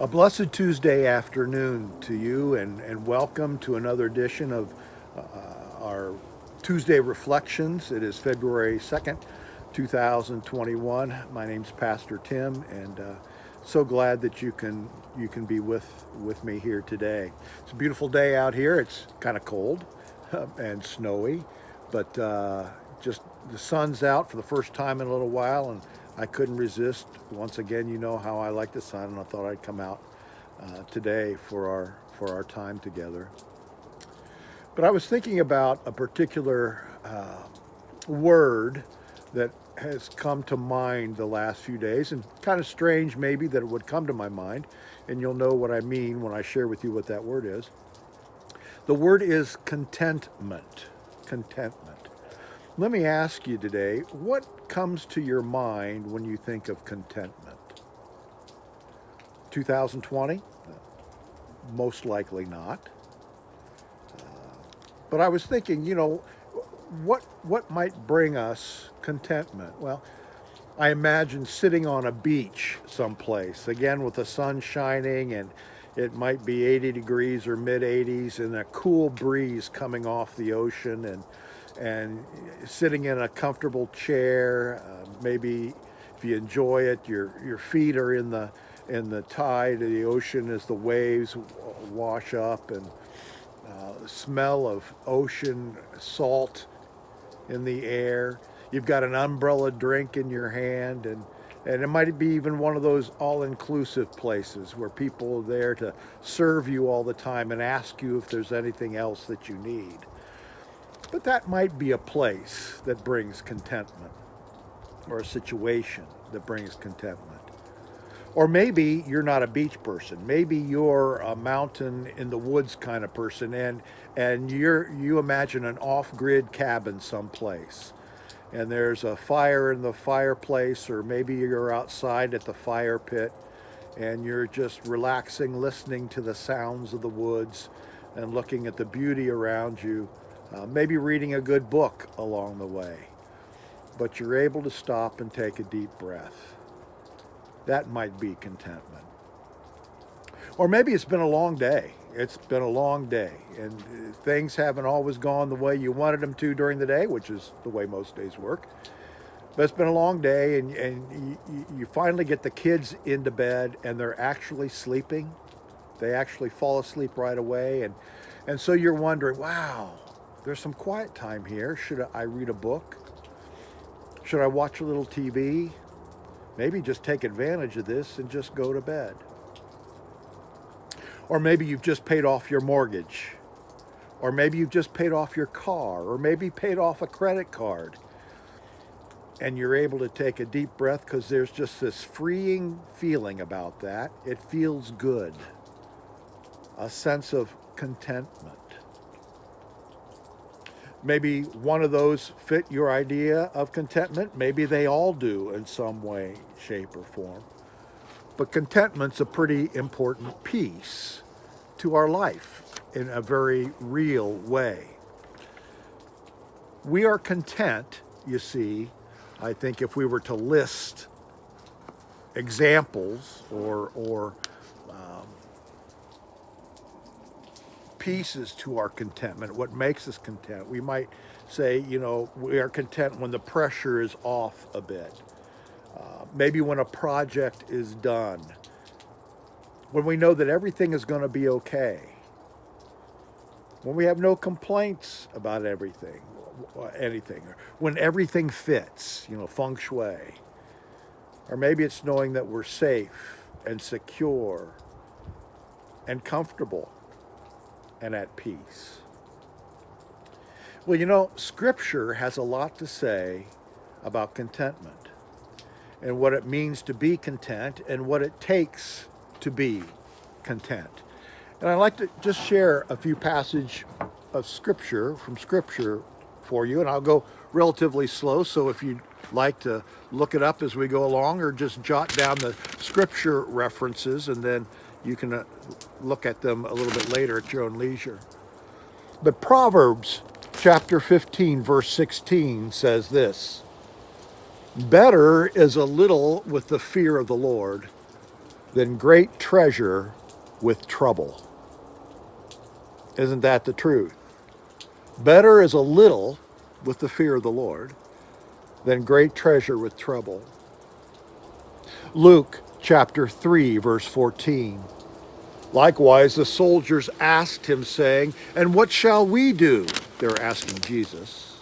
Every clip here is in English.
A blessed Tuesday afternoon to you, and, and welcome to another edition of uh, our Tuesday Reflections. It is February 2nd, 2021. My name's Pastor Tim, and uh, so glad that you can you can be with with me here today. It's a beautiful day out here. It's kind of cold and snowy, but uh, just the sun's out for the first time in a little while, and I couldn't resist. Once again, you know how I like the sun, and I thought I'd come out uh, today for our for our time together. But I was thinking about a particular uh, word that has come to mind the last few days, and kind of strange maybe that it would come to my mind, and you'll know what I mean when I share with you what that word is. The word is contentment. Contentment. Let me ask you today, what comes to your mind when you think of contentment? 2020? Most likely not. Uh, but I was thinking, you know, what what might bring us contentment? Well, I imagine sitting on a beach someplace, again with the sun shining and it might be 80 degrees or mid 80s and a cool breeze coming off the ocean and and sitting in a comfortable chair. Uh, maybe if you enjoy it, your your feet are in the in the tide of the ocean as the waves wash up, and uh, smell of ocean salt in the air. You've got an umbrella drink in your hand, and and it might be even one of those all-inclusive places where people are there to serve you all the time and ask you if there's anything else that you need. But that might be a place that brings contentment or a situation that brings contentment. Or maybe you're not a beach person. Maybe you're a mountain in the woods kind of person and and you're you imagine an off-grid cabin someplace. And there's a fire in the fireplace or maybe you're outside at the fire pit and you're just relaxing listening to the sounds of the woods and looking at the beauty around you uh, maybe reading a good book along the way, but you're able to stop and take a deep breath. That might be contentment. Or maybe it's been a long day. It's been a long day, and uh, things haven't always gone the way you wanted them to during the day, which is the way most days work. But it's been a long day, and, and you, you finally get the kids into bed, and they're actually sleeping. They actually fall asleep right away, and and so you're wondering, wow, there's some quiet time here. Should I read a book? Should I watch a little TV? Maybe just take advantage of this and just go to bed. Or maybe you've just paid off your mortgage. Or maybe you've just paid off your car. Or maybe paid off a credit card. And you're able to take a deep breath because there's just this freeing feeling about that. It feels good. A sense of contentment. Maybe one of those fit your idea of contentment. Maybe they all do in some way, shape, or form. But contentment's a pretty important piece to our life in a very real way. We are content, you see, I think if we were to list examples or, or pieces to our contentment, what makes us content. We might say, you know, we are content when the pressure is off a bit. Uh, maybe when a project is done. When we know that everything is going to be okay. When we have no complaints about everything, anything. When everything fits, you know, feng shui. Or maybe it's knowing that we're safe and secure and comfortable and at peace. Well, you know, Scripture has a lot to say about contentment and what it means to be content and what it takes to be content. And I'd like to just share a few passage of Scripture from Scripture for you, and I'll go relatively slow, so if you'd like to look it up as we go along or just jot down the Scripture references and then you can uh, look at them a little bit later at your own leisure. But Proverbs chapter 15, verse 16 says this Better is a little with the fear of the Lord than great treasure with trouble. Isn't that the truth? Better is a little with the fear of the Lord than great treasure with trouble. Luke chapter 3, verse 14. Likewise, the soldiers asked him, saying, And what shall we do? They're asking Jesus.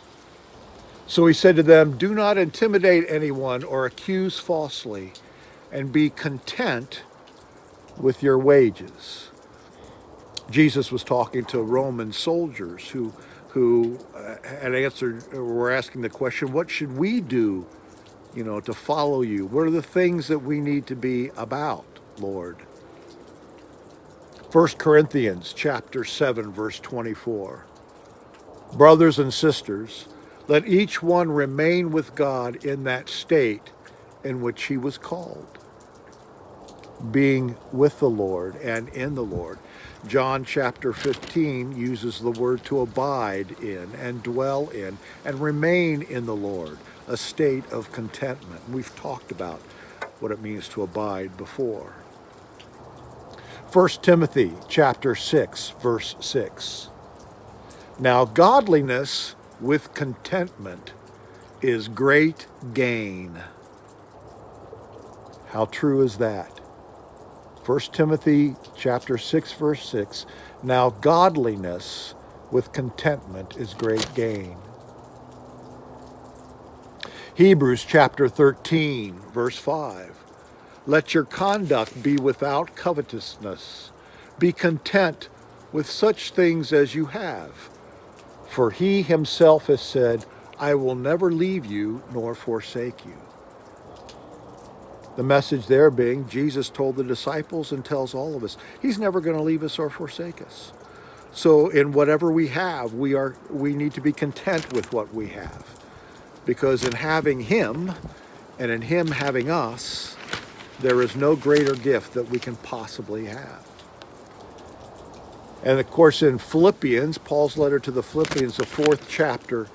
So he said to them, Do not intimidate anyone or accuse falsely, and be content with your wages. Jesus was talking to Roman soldiers who, who uh, had answered, were asking the question, What should we do, you know, to follow you? What are the things that we need to be about, Lord? 1 Corinthians chapter 7 verse 24. Brothers and sisters, let each one remain with God in that state in which he was called, being with the Lord and in the Lord. John chapter 15 uses the word to abide in and dwell in and remain in the Lord, a state of contentment. We've talked about what it means to abide before. 1 Timothy chapter 6 verse 6. Now godliness with contentment is great gain. How true is that? 1 Timothy chapter 6 verse 6. Now godliness with contentment is great gain. Hebrews chapter 13 verse 5. Let your conduct be without covetousness. Be content with such things as you have. For he himself has said, I will never leave you nor forsake you. The message there being Jesus told the disciples and tells all of us, he's never going to leave us or forsake us. So in whatever we have, we are we need to be content with what we have. Because in having him and in him having us, there is no greater gift that we can possibly have. And of course, in Philippians, Paul's letter to the Philippians, the fourth chapter,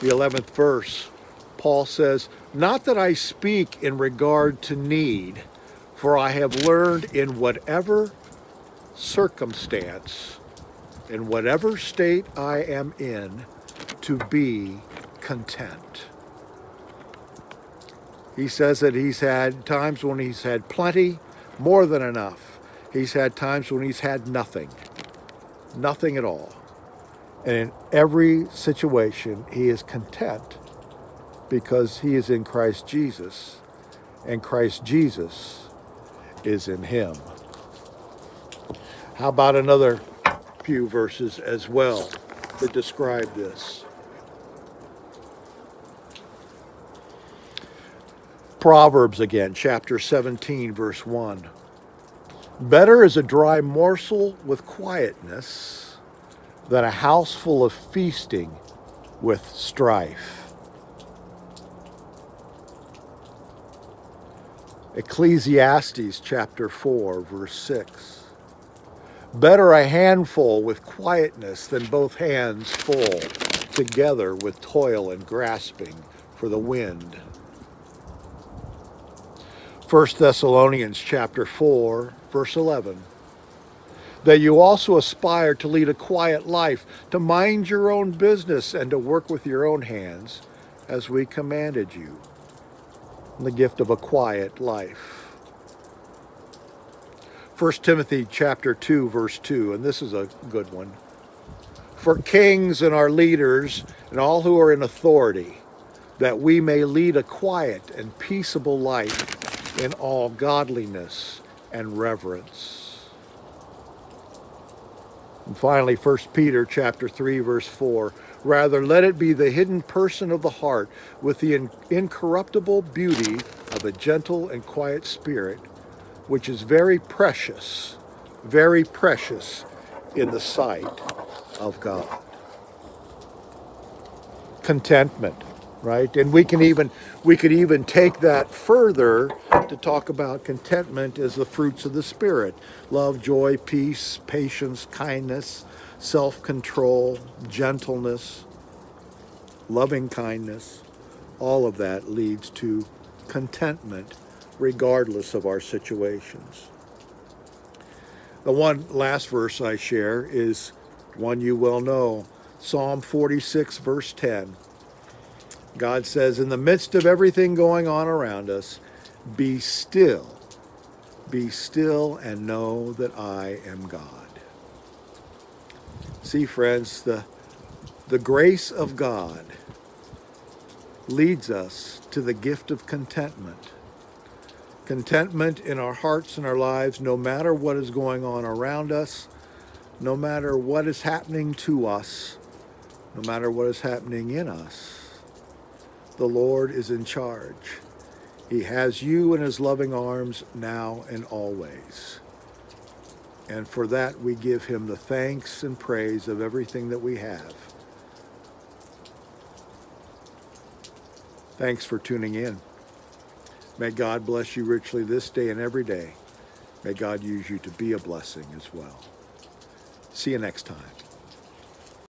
the 11th verse, Paul says, Not that I speak in regard to need, for I have learned in whatever circumstance, in whatever state I am in, to be content. He says that he's had times when he's had plenty, more than enough. He's had times when he's had nothing, nothing at all. And in every situation, he is content because he is in Christ Jesus, and Christ Jesus is in him. How about another few verses as well that describe this? Proverbs again, chapter 17, verse 1. Better is a dry morsel with quietness than a house full of feasting with strife. Ecclesiastes chapter 4, verse 6. Better a handful with quietness than both hands full together with toil and grasping for the wind. 1 Thessalonians chapter 4, verse 11. That you also aspire to lead a quiet life, to mind your own business, and to work with your own hands, as we commanded you. The gift of a quiet life. 1 Timothy chapter 2, verse 2, and this is a good one. For kings and our leaders and all who are in authority, that we may lead a quiet and peaceable life in all godliness and reverence. And finally, 1 Peter chapter 3 verse 4, rather let it be the hidden person of the heart with the in incorruptible beauty of a gentle and quiet spirit, which is very precious, very precious in the sight of God. Contentment right? And we can even we could even take that further to talk about contentment as the fruits of the spirit: love, joy, peace, patience, kindness, self-control, gentleness, loving kindness. All of that leads to contentment regardless of our situations. The one last verse I share is one you well know Psalm 46, verse 10. God says, In the midst of everything going on around us, be still, be still, and know that I am God. See, friends, the, the grace of God leads us to the gift of contentment. Contentment in our hearts and our lives, no matter what is going on around us, no matter what is happening to us, no matter what is happening in us. The Lord is in charge. He has you in his loving arms now and always. And for that, we give him the thanks and praise of everything that we have. Thanks for tuning in. May God bless you richly this day and every day. May God use you to be a blessing as well. See you next time.